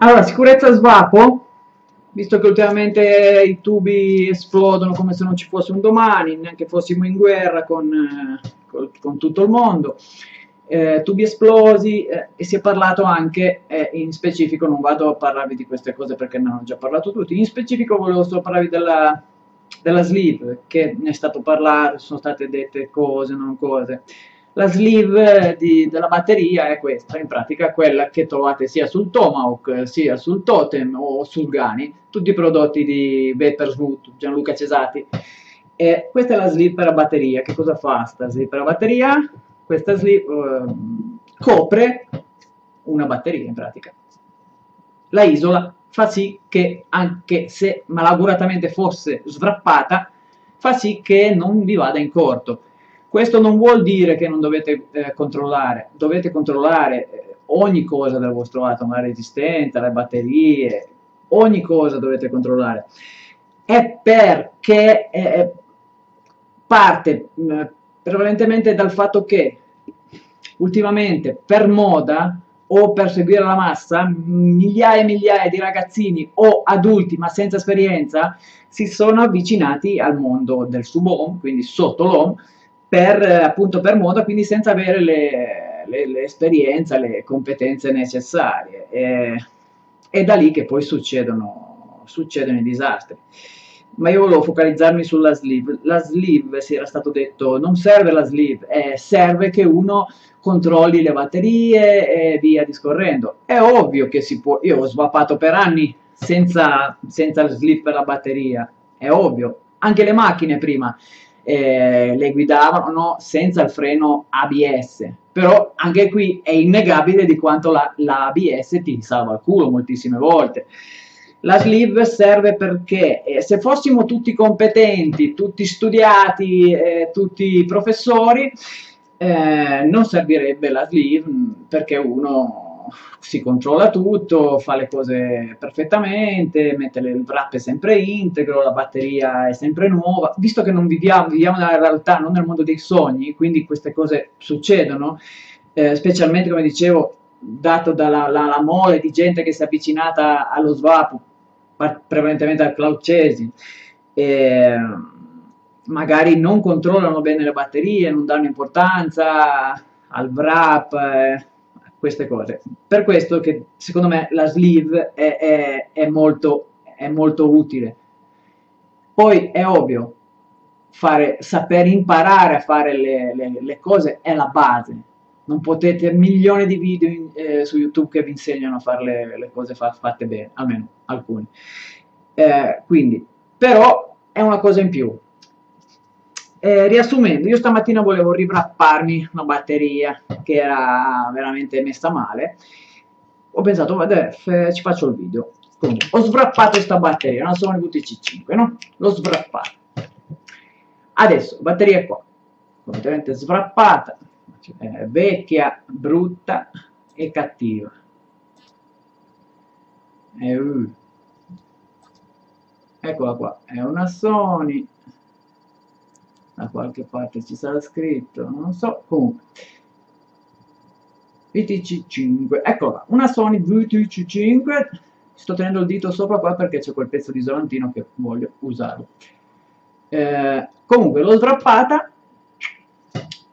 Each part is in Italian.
Allora, sicurezza svapo, visto che ultimamente i tubi esplodono come se non ci fosse un domani, neanche fossimo in guerra con, eh, con, con tutto il mondo, eh, tubi esplosi eh, e si è parlato anche, eh, in specifico non vado a parlarvi di queste cose perché ne hanno già parlato tutti, in specifico volevo solo parlarvi della, della sleeve, che ne è stato parlato, sono state dette cose, non cose. La sleeve di, della batteria è questa, in pratica quella che trovate sia sul Tomahawk, sia sul Totem o sul Gani, tutti i prodotti di Vapor Smooth, Gianluca Cesati. E questa è la sleeve per la batteria. Che cosa fa questa sleeve per la batteria? Questa sleeve uh, copre una batteria in pratica. La isola fa sì che, anche se malauguratamente fosse svrappata, fa sì che non vi vada in corto questo non vuol dire che non dovete eh, controllare, dovete controllare eh, ogni cosa del vostro atom, la resistenza, le batterie, ogni cosa dovete controllare. È perché eh, parte mm, prevalentemente dal fatto che ultimamente per moda o per seguire la massa, migliaia e migliaia di ragazzini o adulti ma senza esperienza si sono avvicinati al mondo del sub-home, quindi sotto l'home, per, appunto per moda, quindi senza avere l'esperienza, le, le, competenze necessarie. E, è da lì che poi succedono, succedono i disastri. Ma io volevo focalizzarmi sulla sleeve. La sleeve, si era stato detto, non serve la sleeve, eh, serve che uno controlli le batterie e via discorrendo. È ovvio che si può, io ho svappato per anni senza, senza sleeve per la batteria, è ovvio. Anche le macchine prima eh, le guidavano senza il freno ABS. Però anche qui è innegabile di quanto la, la ABS ti salva il culo moltissime volte. La sleeve serve perché eh, se fossimo tutti competenti, tutti studiati, eh, tutti professori, eh, non servirebbe la sleeve perché uno si controlla tutto, fa le cose perfettamente, mette il wrap è sempre integro, la batteria è sempre nuova, visto che non viviamo, viviamo nella realtà, non nel mondo dei sogni, quindi queste cose succedono, eh, specialmente come dicevo, dato dalla la, la mole di gente che si è avvicinata allo swap, prevalentemente al cloud chasing, eh, magari non controllano bene le batterie, non danno importanza al wrap, eh, queste cose. Per questo che secondo me la sleeve è, è, è, molto, è molto utile. Poi è ovvio, fare, saper imparare a fare le, le, le, cose è la base. Non potete milioni di video in, eh, su YouTube che vi insegnano a fare le, le cose fa, fatte bene, almeno alcuni. Eh, quindi, però è una cosa in più. Eh, riassumendo, io stamattina volevo rivrapparmi una batteria che era veramente messa male. Ho pensato, vabbè, ci faccio il video. Comunque, ho svrappato questa batteria, una Sony VTC5, no? L'ho svrappata. Adesso, batteria qua, completamente svrappata, eh, vecchia, brutta e cattiva. E, uh. Eccola qua, è una Sony da qualche parte ci sarà scritto, non so, comunque. VTC5, eccola, una Sony VTC5, sto tenendo il dito sopra qua perché c'è quel pezzo di isolantino che voglio usare. Eh, comunque l'ho sdrappata,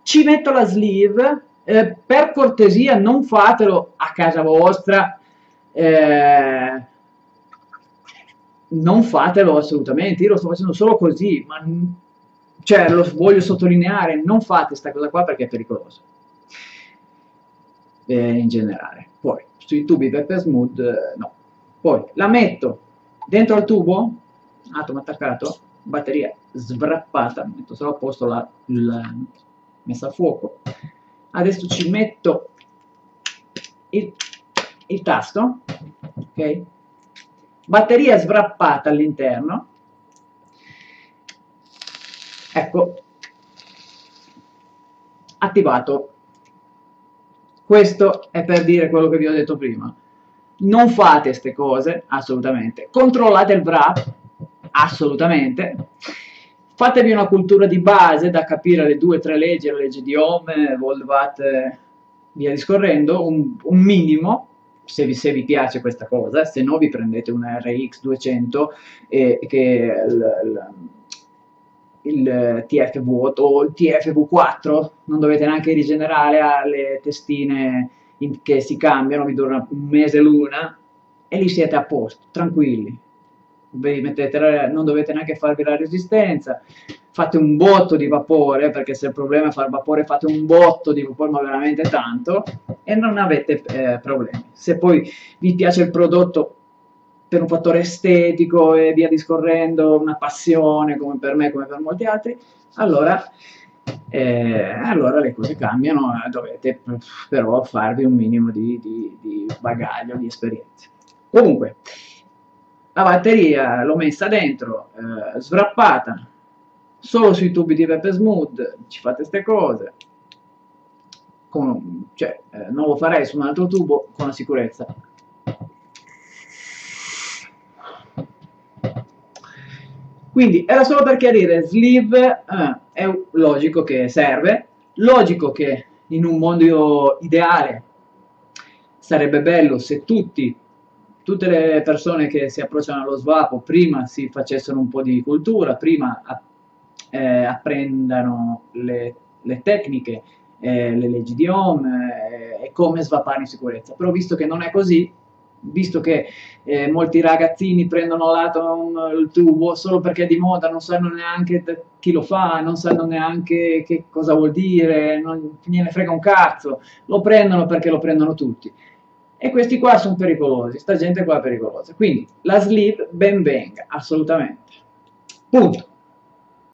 ci metto la sleeve, eh, per cortesia non fatelo a casa vostra, eh, non fatelo assolutamente, io lo sto facendo solo così, ma cioè, lo voglio sottolineare, non fate questa cosa qua perché è pericoloso. Eh, in generale. Poi, sui tubi Pepper Smooth, eh, no. Poi, la metto dentro al tubo, atomo attaccato, batteria svrappata, metto solo a posto la, la messa a fuoco. Adesso ci metto il, il tasto, ok? Batteria svrappata all'interno, Ecco, attivato. Questo è per dire quello che vi ho detto prima. Non fate queste cose, assolutamente. Controllate il wrap, assolutamente. Fatevi una cultura di base da capire le due o tre leggi, la legge di Ohm, volt, watt, via discorrendo, un, un minimo, se vi, se vi, piace questa cosa, se no vi prendete una RX 200 e, che il, il, il TF vuoto o il TFV4, non dovete neanche rigenerare alle testine in, che si cambiano, vi durano un mese l'una e lì siete a posto, tranquilli. Mettete, non dovete neanche farvi la resistenza, fate un botto di vapore, perché se il problema è far vapore fate un botto di vapore, ma veramente tanto, e non avete eh, problemi. Se poi vi piace il prodotto per un fattore estetico e via discorrendo, una passione come per me, come per molti altri, allora, eh, allora le cose cambiano, dovete però farvi un minimo di, di, di bagaglio, di esperienza. Comunque, la batteria l'ho messa dentro, eh, svrappata, solo sui tubi di Pepe Smooth ci fate queste cose con, cioè, eh, non lo farei su un altro tubo con la sicurezza quindi era solo per chiarire sleeve eh, è logico che serve logico che in un mondo ideale sarebbe bello se tutti tutte le persone che si approcciano allo svapo prima si facessero un po' di cultura, prima eh, apprendano le, le tecniche, eh, le leggi di Ohm eh, e come svapare in sicurezza. Però visto che non è così, visto che eh, molti ragazzini prendono lato il tubo solo perché è di moda, non sanno neanche chi lo fa, non sanno neanche che cosa vuol dire, non gliene frega un cazzo, lo prendono perché lo prendono tutti. E questi qua sono pericolosi, sta gente qua è pericolosa. Quindi la sleeve ben venga, assolutamente. Punto.